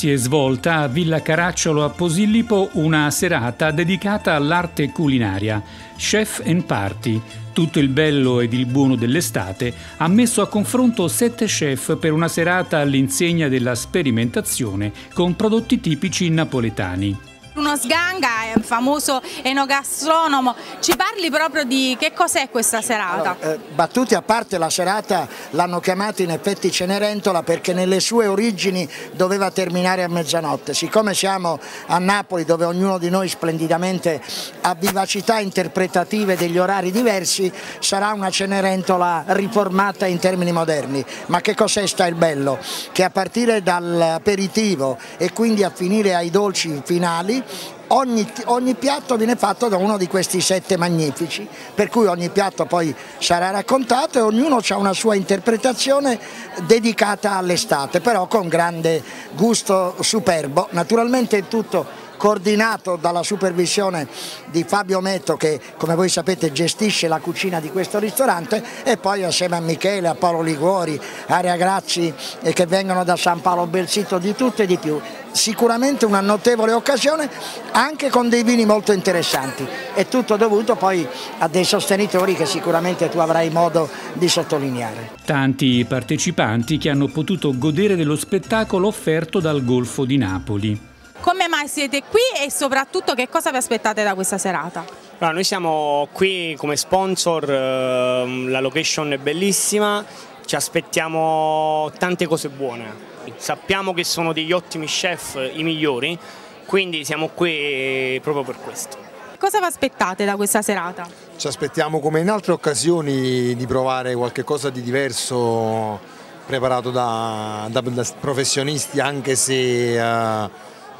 si è svolta a Villa Caracciolo a Posillipo una serata dedicata all'arte culinaria, Chef and Party. Tutto il bello ed il buono dell'estate ha messo a confronto sette chef per una serata all'insegna della sperimentazione con prodotti tipici napoletani. Bruno Sganga è un famoso enogastronomo, ci parli proprio di che cos'è questa serata? Allora, eh, battuti a parte la serata l'hanno chiamata in effetti Cenerentola perché nelle sue origini doveva terminare a mezzanotte, siccome siamo a Napoli dove ognuno di noi splendidamente ha vivacità interpretative degli orari diversi, sarà una Cenerentola riformata in termini moderni, ma che cos'è sta il bello? Che a partire dall'aperitivo e quindi a finire ai dolci finali Ogni, ogni, piatto viene fatto da uno di questi sette magnifici, per cui ogni piatto poi sarà raccontato e ognuno ha una sua interpretazione dedicata all'estate, però con grande gusto superbo. Naturalmente tutto coordinato dalla supervisione di Fabio Metto che come voi sapete gestisce la cucina di questo ristorante e poi assieme a Michele, a Paolo Liguori, Aria Grazzi e che vengono da San Paolo Belsito di tutto e di più. Sicuramente una notevole occasione anche con dei vini molto interessanti è tutto dovuto poi a dei sostenitori che sicuramente tu avrai modo di sottolineare. Tanti partecipanti che hanno potuto godere dello spettacolo offerto dal Golfo di Napoli. Come mai siete qui e soprattutto che cosa vi aspettate da questa serata? Allora, noi siamo qui come sponsor, ehm, la location è bellissima, ci aspettiamo tante cose buone. Sappiamo che sono degli ottimi chef, i migliori, quindi siamo qui proprio per questo. Cosa vi aspettate da questa serata? Ci aspettiamo come in altre occasioni di provare qualcosa di diverso preparato da, da, da professionisti anche se uh,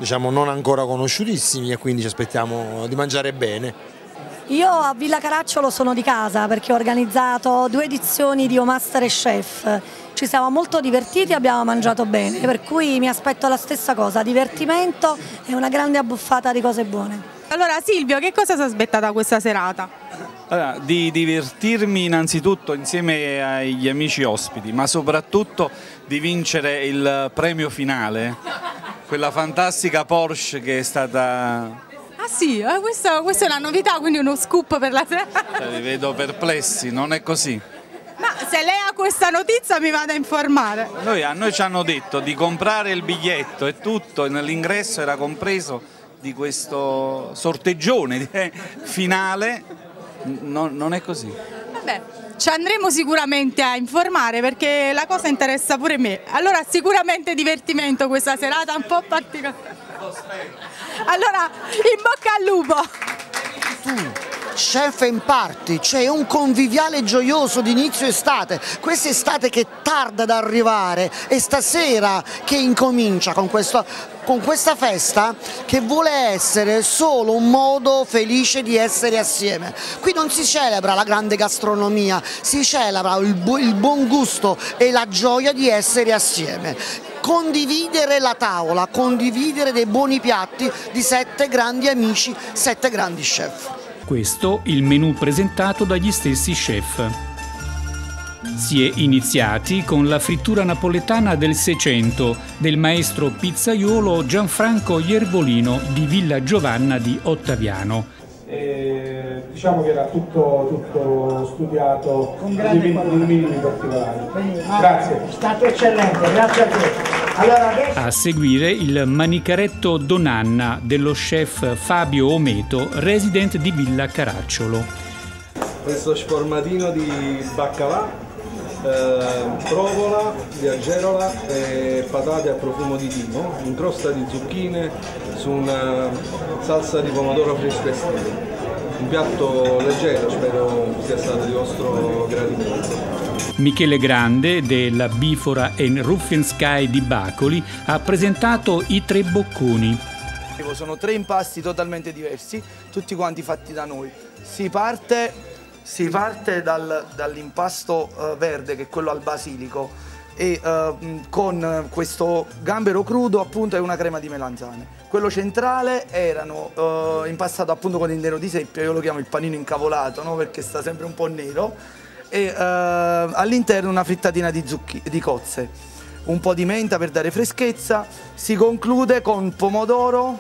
diciamo, non ancora conosciutissimi e quindi ci aspettiamo di mangiare bene. Io a Villa Caracciolo sono di casa perché ho organizzato due edizioni di O Master e Chef. Ci siamo molto divertiti e abbiamo mangiato bene, per cui mi aspetto la stessa cosa, divertimento e una grande abbuffata di cose buone. Allora Silvio, che cosa si aspetta da questa serata? Allora, di divertirmi innanzitutto insieme agli amici ospiti, ma soprattutto di vincere il premio finale quella fantastica Porsche che è stata... Ah sì, eh, questa, questa, è una novità, quindi uno scoop per la sera. Cioè, vi vedo perplessi, non è così. Ma se lei ha questa notizia mi vado a informare. Noi, a noi ci hanno detto di comprare il biglietto e tutto, nell'ingresso era compreso di questo sorteggione eh, finale, no, non è così. Vabbè, ci andremo sicuramente a informare perché la cosa interessa pure me. Allora sicuramente divertimento questa serata un po' particolare. Allora, in bocca al lupo! chef and party, cioè un conviviale gioioso di inizio estate, quest'estate che tarda ad arrivare e stasera che incomincia con, questo, con questa festa che vuole essere solo un modo felice di essere assieme. Qui non si celebra la grande gastronomia, si celebra il, bu il buon gusto e la gioia di essere assieme condividere la tavola, condividere dei buoni piatti di sette grandi amici, sette grandi chef. Questo il menù presentato dagli stessi chef. Si è iniziati con la frittura napoletana del Seicento del maestro pizzaiolo Gianfranco Iervolino di Villa Giovanna di Ottaviano. E diciamo che era tutto, tutto studiato con grande minimi particolari. Grazie. È stato eccellente, grazie a te. Allora, a seguire il manicaretto Donanna dello chef Fabio Ometo, resident di Villa Caracciolo. Questo sformatino di baccalà, eh, provola di agerola e patate a profumo di timo, in crosta di zucchine su una salsa di pomodoro fresco estivo. Un piatto leggero, spero sia stato di vostro gradimento. Michele Grande della Bifora and Ruffin Sky di Bacoli ha presentato i tre bocconi. Sono tre impasti totalmente diversi, tutti quanti fatti da noi. Si parte, si parte dal, dall'impasto uh, verde che è quello al basilico e uh, con questo gambero crudo appunto e una crema di melanzane. Quello centrale erano uh, impastato appunto con il nero di seppia, io lo chiamo il panino incavolato no? perché sta sempre un po' nero e all'interno una frittatina di, di cozze. un po' di menta per dare freschezza, si conclude con pomodoro,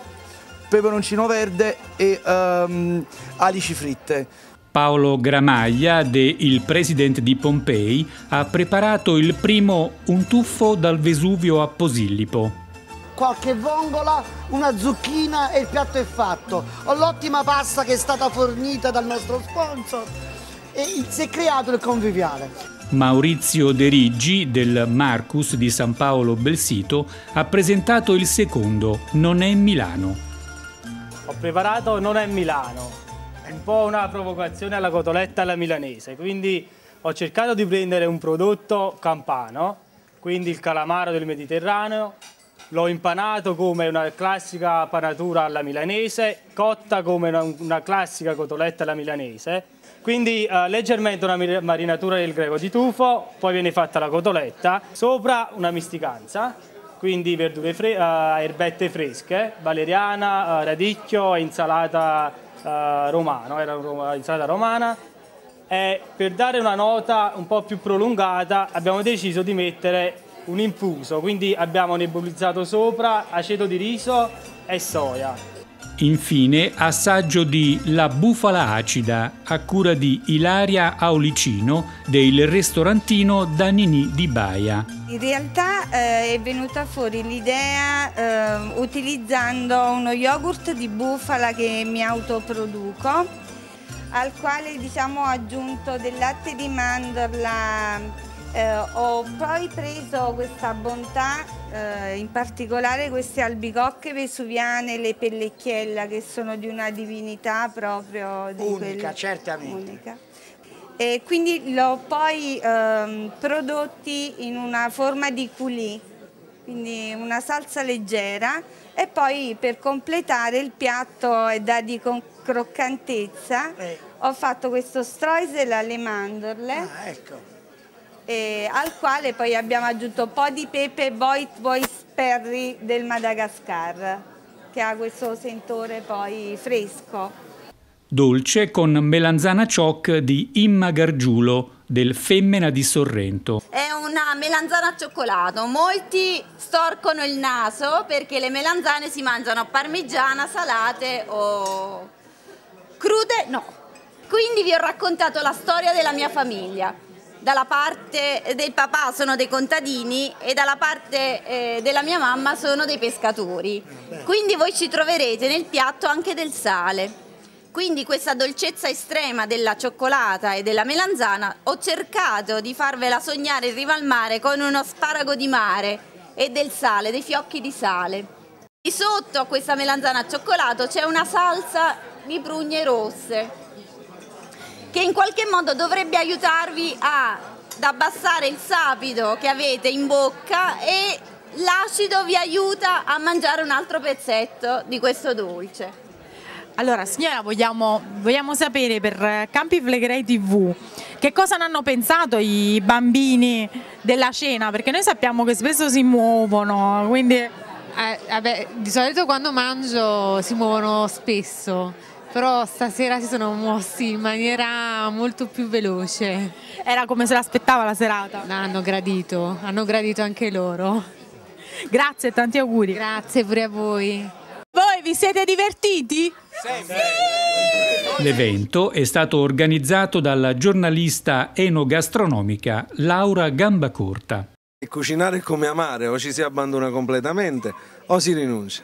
peperoncino verde e um, alici fritte. Paolo Gramaglia, de il presidente di Pompei, ha preparato il primo un tuffo dal Vesuvio a Posillipo. Qualche vongola, una zucchina e il piatto è fatto. Ho l'ottima pasta che è stata fornita dal nostro sponsor e si è creato il conviviale. Maurizio De Riggi del Marcus di San Paolo Belsito ha presentato il secondo, Non è Milano. Ho preparato Non è Milano, un po' una provocazione alla cotoletta alla milanese, quindi ho cercato di prendere un prodotto campano, quindi il calamaro del Mediterraneo, l'ho impanato come una classica panatura alla milanese, cotta come una, classica cotoletta alla milanese, quindi eh, leggermente una marinatura del greco di tufo, poi viene fatta la cotoletta, sopra una misticanza, quindi verdure fre uh, erbette fresche, valeriana, uh, radicchio insalata uh, romano, era insalata romana. E per dare una nota un po' più prolungata abbiamo deciso di mettere un infuso, quindi abbiamo nebulizzato sopra aceto di riso e soia. Infine, assaggio di La bufala acida a cura di Ilaria Aulicino del ristorantino Danini di Baia. In realtà eh, è venuta fuori l'idea eh, utilizzando uno yogurt di bufala che mi autoproduco al quale diciamo, ho aggiunto del latte di mandorla eh, ho poi preso questa bontà, eh, in particolare queste albicocche vesuviane, le pellecchiella che sono di una divinità proprio di unica, quelle, certamente. Unica. E quindi l'ho poi ehm, prodotti in una forma di coulis, quindi una salsa leggera e poi per completare il piatto e dargli con croccantezza eh. ho fatto questo streusel alle mandorle. Ah, ecco eh, al quale poi abbiamo aggiunto un po' di pepe White Voice Perry del Madagascar, che ha questo sentore poi fresco. Dolce con melanzana choc di Imma Gargiulo del Femmena di Sorrento. È una melanzana al cioccolato. Molti storcono il naso perché le melanzane si mangiano parmigiana, salate o crude, no. Quindi vi ho raccontato la storia della mia famiglia dalla parte del papà sono dei contadini e dalla parte eh, della mia mamma sono dei pescatori. Quindi voi ci troverete nel piatto anche del sale. Quindi questa dolcezza estrema della cioccolata e della melanzana ho cercato di farvela sognare in riva al mare con uno sparago di mare e del sale, dei fiocchi di sale. Di sotto a questa melanzana a cioccolato c'è una salsa di prugne rosse che in qualche modo dovrebbe aiutarvi a, ad abbassare il sapido che avete in bocca e l'acido vi aiuta a mangiare un altro pezzetto di questo dolce. Allora signora vogliamo, vogliamo sapere per Campi Flegrei TV che cosa ne hanno pensato i bambini della cena perché noi sappiamo che spesso si muovono quindi... Eh, vabbè, di solito quando mangio si muovono spesso però stasera si sono mossi in maniera molto più veloce. Era come se l'aspettava la serata? Hanno gradito, hanno gradito anche loro. Grazie e tanti auguri. Grazie pure a voi. Voi vi siete divertiti? Sempre. L'evento è stato organizzato dalla giornalista enogastronomica Laura Gambacorta. Cucinare è come amare, o ci si abbandona completamente o si rinuncia.